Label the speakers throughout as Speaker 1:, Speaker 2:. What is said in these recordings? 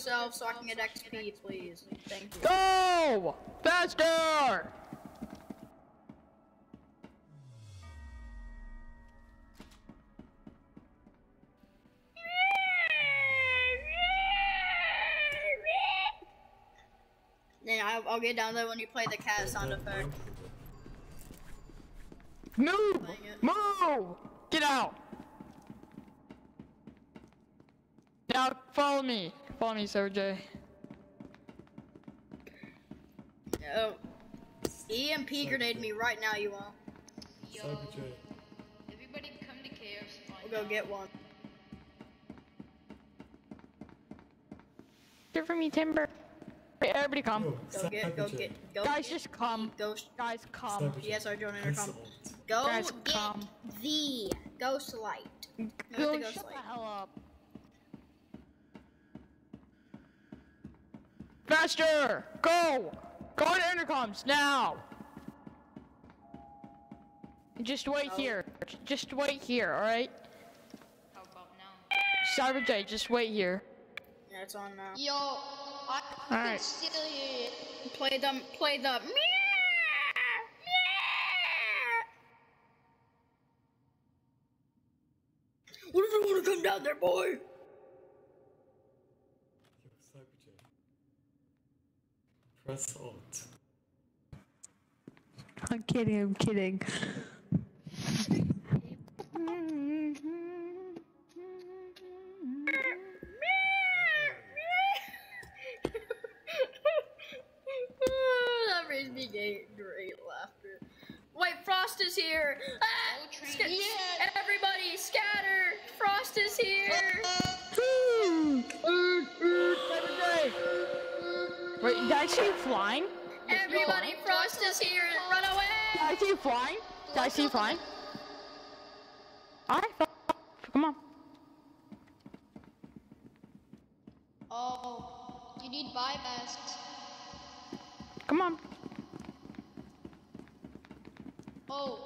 Speaker 1: yourself so I can get XP, please. Thank you.
Speaker 2: Go! Faster!
Speaker 1: Then I'll, I'll get down there when you play the cat sound effect.
Speaker 2: Move! Move! Get out! Now follow me. Follow me, Sergey.
Speaker 1: Oh. EMP grenade me right now, you won't.
Speaker 3: Yo,
Speaker 4: Cyber J.
Speaker 3: everybody come to chaos.
Speaker 1: We'll go get one.
Speaker 2: Here for me, Timber. Wait, everybody come.
Speaker 4: Yo,
Speaker 1: Go get, go
Speaker 4: Cyber J.
Speaker 1: get, go
Speaker 2: Guys,
Speaker 1: get
Speaker 2: just come.
Speaker 1: Ghost.
Speaker 2: Guys, come.
Speaker 4: Cyber J.
Speaker 1: Yes, our drone intercom. Go
Speaker 2: Guys,
Speaker 1: get
Speaker 2: come.
Speaker 1: the ghost light.
Speaker 2: Go
Speaker 1: the
Speaker 2: shut
Speaker 1: ghost
Speaker 2: the
Speaker 1: light.
Speaker 2: hell up. Faster! Go! Go to intercoms now! Just wait
Speaker 1: No.
Speaker 2: here. Just wait here, alright?
Speaker 3: How about now?
Speaker 2: Cyber J, just wait here.
Speaker 1: Yeah, it's on now.
Speaker 3: Yo, I can
Speaker 2: Alright.
Speaker 3: still hear it.
Speaker 1: Play the, play the. meow, meow. What if you want to come down there, boy?
Speaker 4: Yo, Cyber J. Press Alt.
Speaker 5: I'm kidding, I'm kidding.
Speaker 1: that brings me great, great laughter. Wait, Frost is here! Ah!
Speaker 3: Yeah.
Speaker 1: Everybody, scatter! Frost is here!
Speaker 2: See you flying?
Speaker 1: Everybody, Frost is here! Run
Speaker 2: Did
Speaker 1: away!
Speaker 2: I see you flying? Did I see you flying? Alright, come on.
Speaker 3: Oh, you need buy masks.
Speaker 2: Come on.
Speaker 3: Oh.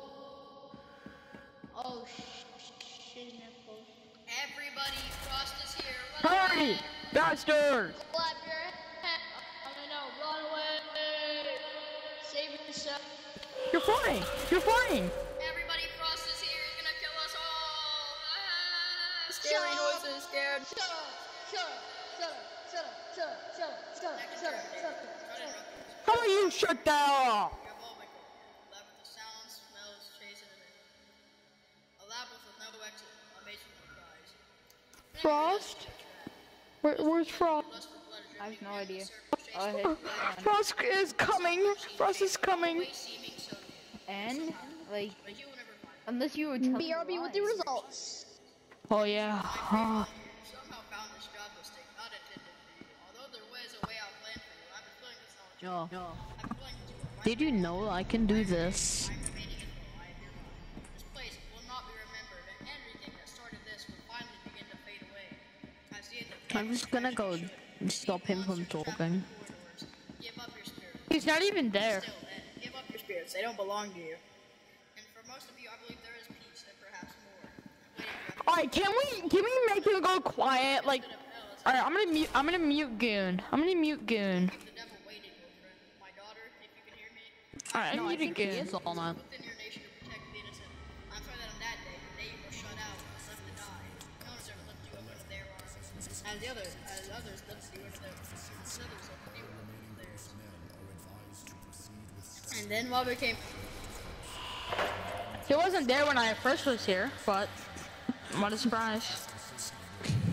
Speaker 3: Oh, sh sh shit, nipple.
Speaker 1: Everybody, Frost is here! Run
Speaker 2: Hurry!
Speaker 1: away!
Speaker 2: Faster!
Speaker 3: Clap
Speaker 2: You're flying! You're flying!
Speaker 1: Everybody, Frost is here! He's gonna kill us all! Ah! Scary
Speaker 3: Shut
Speaker 1: noises, scared.
Speaker 3: Shut up, shut up, shut up, shut up, shut up, shut up, shut up, shut up, shut up, shut up.
Speaker 2: How about you shut that off?
Speaker 1: Have all my gold. A lab with the sounds, smells, chasing it. A lab with no exit. Amazing surprise.
Speaker 2: Frost? Where, where's Frost?
Speaker 1: Lust for pleasure.
Speaker 6: I have no idea.
Speaker 2: Frost is coming. Frost is coming.
Speaker 6: And like, unless you were telling
Speaker 3: BRB with the results.
Speaker 2: Oh yeah. Huh.
Speaker 1: No. no.
Speaker 5: Did you know I can do this?
Speaker 1: I'm
Speaker 5: just gonna go stop him from talking.
Speaker 2: He's not even there.
Speaker 1: Still, then, give up your spirits. They don't belong to you. And for most of you, I believe there is peace and perhaps more.
Speaker 2: Alright, can we can we make him go quiet? Like, alright, I'm gonna mute. I'm gonna mute Goon. I'm gonna mute Goon.
Speaker 1: the devil waiting, old friend. My daughter, if you can hear me,
Speaker 2: Alright,
Speaker 5: No,
Speaker 2: I
Speaker 5: I
Speaker 2: muted
Speaker 5: think he
Speaker 2: Goon.
Speaker 5: is all night.
Speaker 1: within your nation to protect And then what came.
Speaker 2: He wasn't there when I first was here, but what a surprise.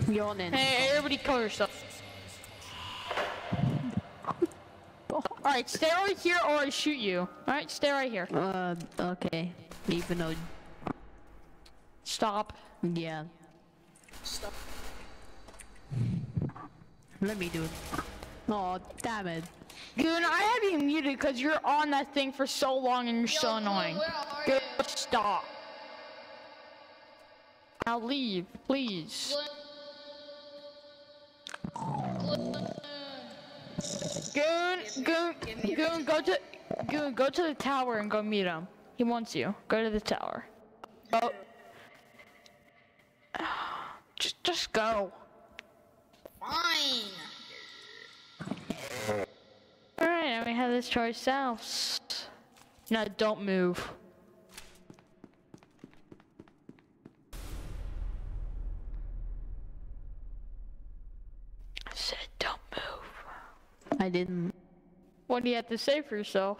Speaker 5: Yawning.
Speaker 2: Hey, everybody kill yourself. Alright, stay right here or I shoot you. Alright, stay right here.
Speaker 5: Uh, okay. Even though,
Speaker 2: Stop.
Speaker 5: yeah.
Speaker 1: stuff?
Speaker 5: Let me do it. Oh, damn it.
Speaker 2: Goon, I have you muted because you're on that thing for so long and you're so
Speaker 3: Yo,
Speaker 2: annoying.
Speaker 3: Where are
Speaker 2: Goon, stop. I'll leave, please. Goon, Goon,
Speaker 1: give me your
Speaker 2: Goon, go to, Goon, go to the tower and go meet him. He wants you. Go to the tower. Go. Just, just go.
Speaker 1: Fine.
Speaker 2: This choice house. No, don't move. I said don't move.
Speaker 5: I didn't.
Speaker 2: What do you have to say for yourself?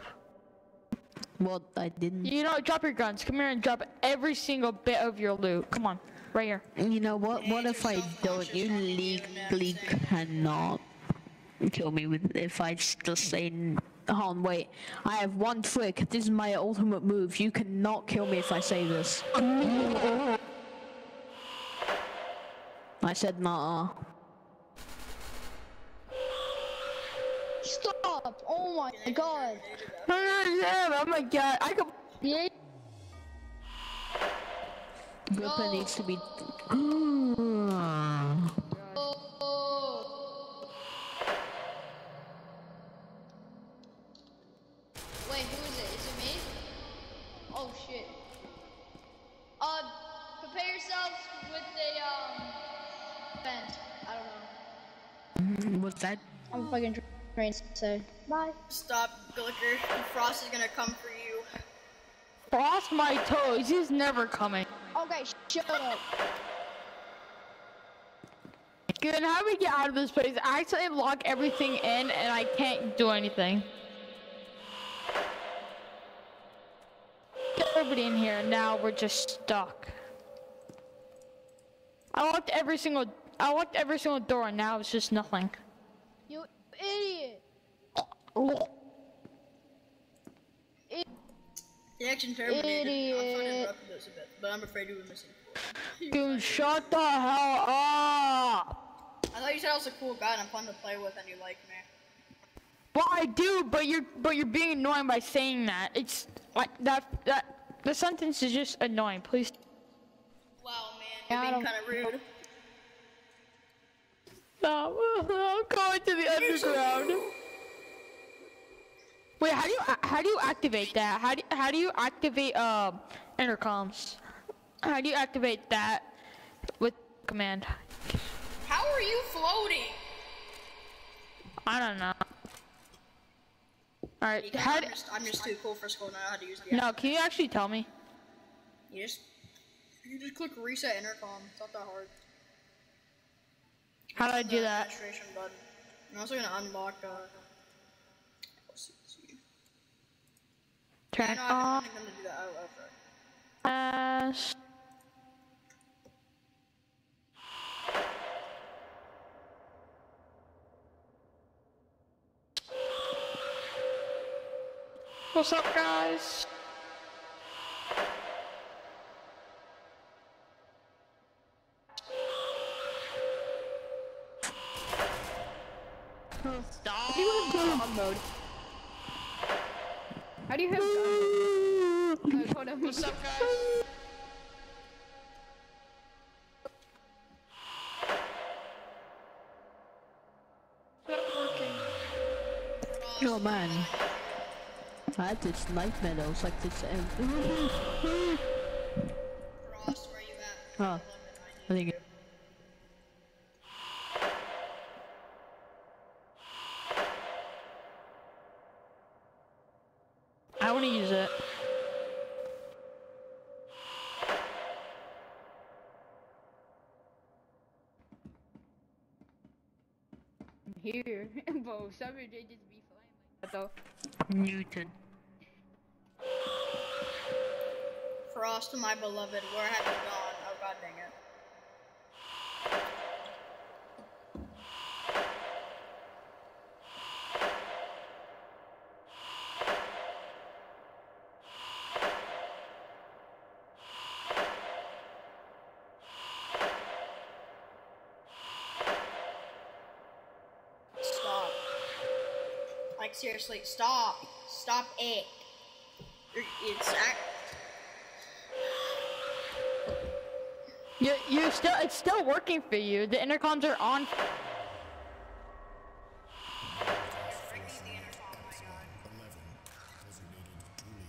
Speaker 5: Well, I didn't.
Speaker 2: You know, drop your guns. Come here and drop every single bit of your loot. Come on, right here.
Speaker 5: You know what? What if I don't? You legally cannot kill me with if I just say. n- Hold on, wait. I have one trick. This is my ultimate move. You cannot kill me if I say this. I said nah.
Speaker 3: Stop! Oh my god!
Speaker 2: Oh my god, I could.
Speaker 3: Yeah.
Speaker 5: Griffin needs to be.
Speaker 3: shit. Uh, prepare yourselves with a um vent. I don't know.
Speaker 5: What's that?
Speaker 3: I'm fucking trained. So bye.
Speaker 1: Stop, Glicker. Frost is gonna come for you.
Speaker 2: Frost my toes. He's never coming.
Speaker 3: Okay, shut up.
Speaker 2: Good. How do we get out of this place? I accidentally lock everything in and I can't do anything. Get everybody in here. And now we're just stuck. I locked every single. I locked every single door and now it's just nothing.
Speaker 3: You idiot.
Speaker 1: The action terminated. I'm trying to
Speaker 3: Idiot.
Speaker 1: interrupt this a bit, but I'm afraid you were missing.
Speaker 2: Dude, shut the hell up!
Speaker 1: I thought you said I was a cool guy and I'm fun to play with and you like me.
Speaker 2: Well, I do, but you're but you're being annoying by saying that. It's like that that the sentence is just annoying. Please.
Speaker 1: Wow, man,
Speaker 3: I
Speaker 1: you're being kind of rude.
Speaker 2: No, I'm going to the underground. Wait, how do you how do you activate that? How do how do you activate um intercoms? How do you activate that with command?
Speaker 1: How are you floating?
Speaker 2: I don't know. All right,
Speaker 1: Because
Speaker 2: how
Speaker 1: I'm, just, I'm just too cool for school to know how to use the
Speaker 2: no? Can you actually tell me?
Speaker 1: You just you just click reset intercom. It's not that hard.
Speaker 2: How do I do that?
Speaker 1: Button. I'm also gonna unlock. Uh,
Speaker 2: Turn off
Speaker 1: I'm
Speaker 2: What's up, guys?
Speaker 5: Stop.
Speaker 3: How do you have gun mode? How do you have gun mode? Hold on.
Speaker 2: What's up, guys? Not working.
Speaker 5: Oh man. I had this nightmare that was like this. And
Speaker 1: Frost, where you at?
Speaker 5: oh, I think.
Speaker 2: I want to use it.
Speaker 3: I'm Here, bro. Some they just be flying like that though.
Speaker 5: Newton.
Speaker 1: Frost, my beloved, where have you gone? Oh god dang it. Stop. Like seriously, stop. Stop it. It's act.
Speaker 2: You you still it's still working for you. The intercoms are on.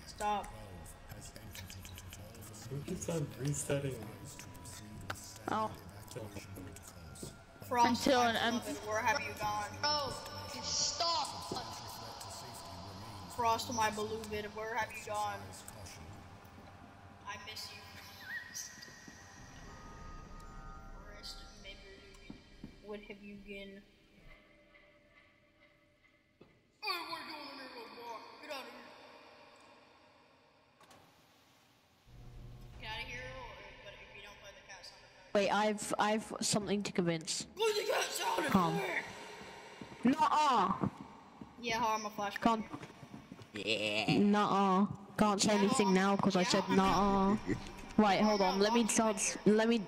Speaker 1: Stop.
Speaker 4: Who keeps on resetting?
Speaker 2: Oh,
Speaker 1: Frost,
Speaker 2: Until
Speaker 1: my
Speaker 2: an em-
Speaker 1: where have you gone?
Speaker 3: Bro, stop.
Speaker 1: Frost, my beloved, where have you gone? What have you been? I don't wanna in there no. Get out of here. Get out of here, or, but if you don't play the cat sound effect.
Speaker 5: Wait, I've I've something to convince.
Speaker 1: Play the cat sound
Speaker 5: Calm.
Speaker 1: effect!
Speaker 5: Nuh-uh.
Speaker 1: Yeah, how am a flash.
Speaker 5: Can't. Nuh-uh. Can't say anything now because I said nuh-uh. Right, hold on. Let me charge. Let me.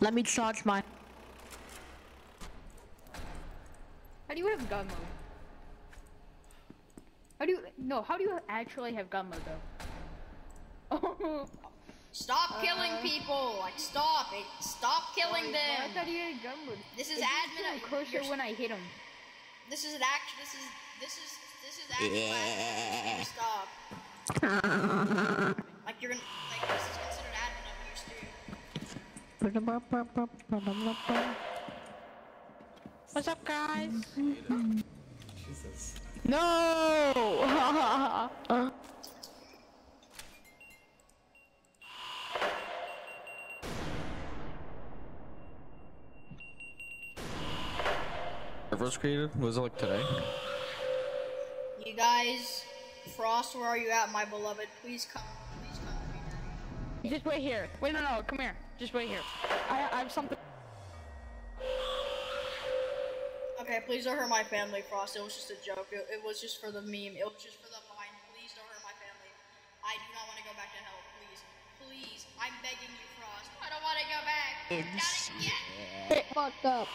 Speaker 5: Let me charge my.
Speaker 2: How do you have gun mode? How do you no? How do you actually have gun mode though?
Speaker 1: Stop uh-huh. killing people! Like, stop it! Stop killing
Speaker 2: I
Speaker 1: them!
Speaker 2: thought you had gun mode.
Speaker 1: This is
Speaker 2: It
Speaker 1: admin.
Speaker 2: didn't cursor
Speaker 1: you're-
Speaker 2: when I hit him.
Speaker 1: This is an act. This is. This is. This is admin. admin. Stop. Like, you're gonna. Like, this is considered admin abuse, too.
Speaker 2: What's up, guys?
Speaker 4: Jesus.
Speaker 2: No!
Speaker 6: Servers created? Was it like today?
Speaker 1: You guys. Frost, where are you at, my beloved? Please come. Please come to me.
Speaker 2: Just wait here. Wait, no, no, come here. Just wait here. I, I have something.
Speaker 1: Okay, please don't hurt my family, Frost. It was just a joke. It, it was just for the meme. It was just for the vine. Please don't hurt my family. I do not want to go back to hell. Please. Please. I'm begging you, Frost. I don't want to go back.
Speaker 5: It's-
Speaker 1: Gotta get.
Speaker 3: Fucked up.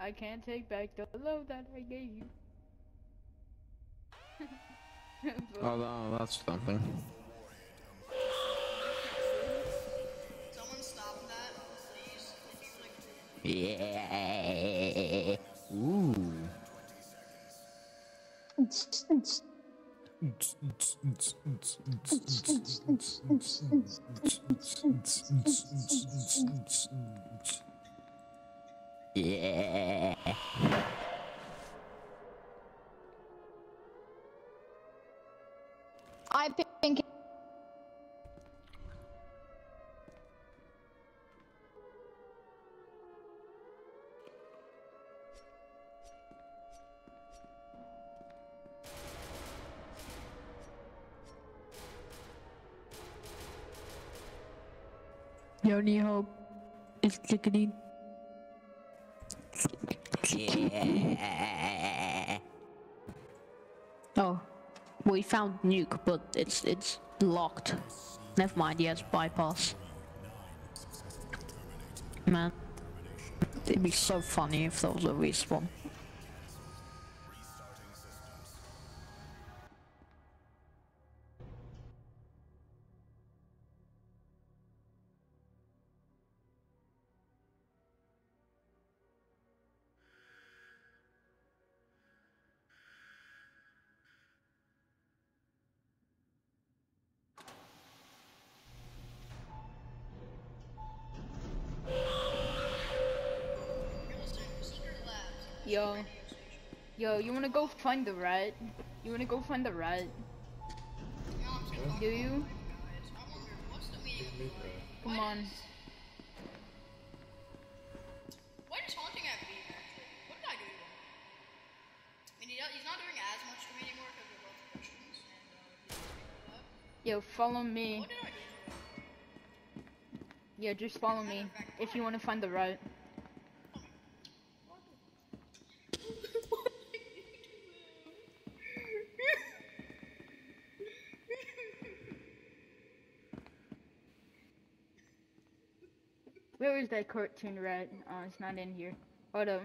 Speaker 2: I can't take back the love that I gave you.
Speaker 6: Oh, no, that's something.
Speaker 1: That, please. If you like,
Speaker 6: Yeah. Ooh. Yeah.
Speaker 3: I think.
Speaker 5: The only hope is chickadee. Oh, we found nuke, but it's it's locked. Never mind. Yes, bypass. Man, it'd be so funny if there was a respawn.
Speaker 2: Yo, yo, you wanna go find the rat? You wanna go find the rat?
Speaker 1: You know, I'm just gonna talk
Speaker 2: Do you?
Speaker 1: it, guys. I wonder, what's the meaning of the word?
Speaker 2: Come on.
Speaker 1: What is haunting at actually? What did I do to him? I mean, he's not doing as much to me anymore because we're both Christians, and uh, he's speaking up.
Speaker 2: Yo, follow me.
Speaker 1: What did I do?
Speaker 2: Yeah, just follow me if you wanna find the rat. Where is that cartoon rat? Oh, it's not in here. Hold up.